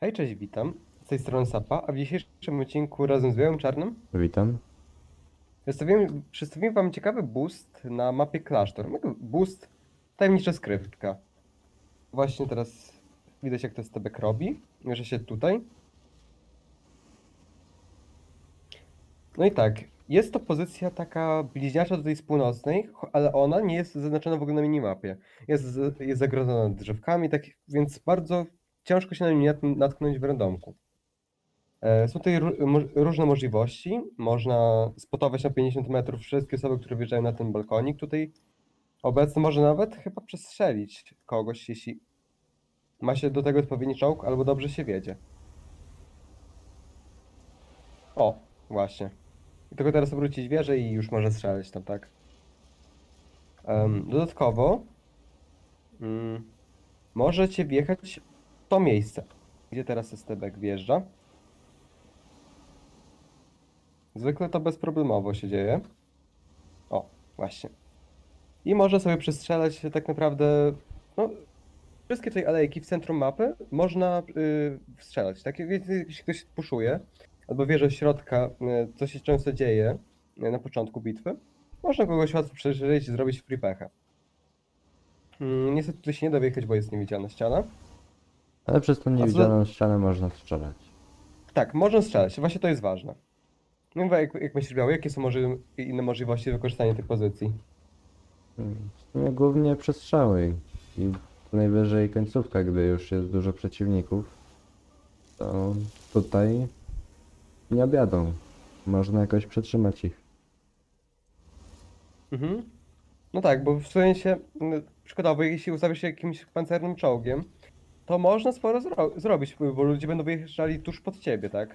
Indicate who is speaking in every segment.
Speaker 1: Hej, cześć, witam. Z tej strony Sapa, a w dzisiejszym odcinku razem z Białym Czarnym
Speaker 2: Witam.
Speaker 1: przedstawiłem, przedstawiłem wam ciekawy boost na mapie klasztor. Boost tajemnicza skrywka. Właśnie teraz widać jak to Stebek robi. Mierzę się tutaj. No i tak, jest to pozycja taka bliźniacza do tej z północnej, ale ona nie jest zaznaczona w ogóle na minimapie. Jest, jest zagrodzona drzewkami, tak, więc bardzo ciężko się na nat- natknąć w randomku. E, Są tutaj różne możliwości. Można spotować na 50 metrów wszystkie osoby, które wjeżdżają na ten balkonik tutaj. Obecny może nawet chyba przestrzelić kogoś, jeśli ma się do tego odpowiedni czołg albo dobrze się wiedzie. O, właśnie. I tylko teraz obrócić wieżę i już może strzelać tam, tak? Dodatkowo mm, możecie wjechać to miejsce, gdzie teraz STB wjeżdża. Zwykle to bezproblemowo się dzieje. O, właśnie. I można sobie przestrzelać tak naprawdę. No, wszystkie tej alejki w centrum mapy można yy, strzelać. Tak, jeśli ktoś puszuje, albo wie, że z środka, yy, co się często dzieje yy, na początku bitwy, można kogoś łatwo przeżyć i zrobić free pecha. Mm, niestety tu się nie da wjechać, bo jest niewidzialna ściana.
Speaker 2: Ale przez tą
Speaker 1: co-
Speaker 2: niewidzialną ścianę można strzelać.
Speaker 1: Tak, można strzelać, właśnie to jest ważne. No jak, jak myślisz, Biały, jakie są może inne możliwości wykorzystania tej pozycji?
Speaker 2: W sumie głównie przestrzały i co najwyżej końcówka, gdy już jest dużo przeciwników, to tutaj nie objadą. Można jakoś przetrzymać ich.
Speaker 1: Mhm. No tak, bo w sensie szkoda, bo jeśli ustawisz się jakimś pancernym czołgiem, to można sporo zro zrobić, bo ludzie będą wyjeżdżali tuż pod ciebie, tak?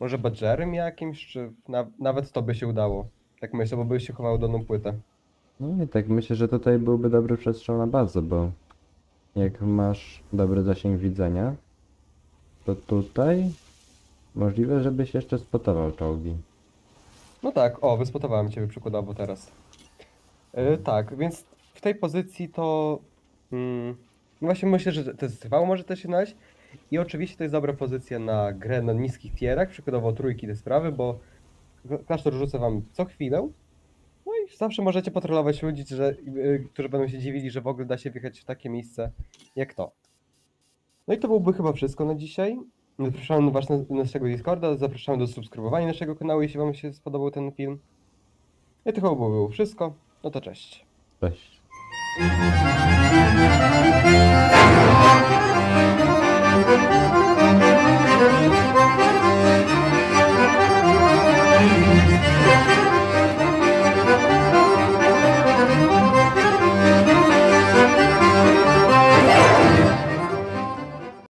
Speaker 1: Może badgerem jakimś, czy na nawet to by się udało. Tak myślę, bo by się chowało dolną płytę.
Speaker 2: No i tak myślę, że tutaj byłby dobry przestrzał na bazę, bo jak masz dobry zasięg widzenia, to tutaj możliwe, żebyś jeszcze spotował czołgi.
Speaker 1: No tak, o, wyspotowałem ciebie przykładowo teraz. Yy, tak, więc w tej pozycji to no właśnie myślę, że jest trwało może też się znaleźć. I oczywiście to jest dobra pozycja na grę na niskich tierach, przykładowo trójki te sprawy, bo klasztor rzuca wam co chwilę. No i zawsze możecie potrolować ludzi, że, yy, którzy będą się dziwili, że w ogóle da się wjechać w takie miejsce jak to. No i to byłoby chyba wszystko na dzisiaj. Zapraszamy was na na naszego Discorda, zapraszamy do subskrybowania naszego kanału, jeśli wam się spodobał ten film. No i to chyba było wszystko. No to cześć.
Speaker 2: Cześć.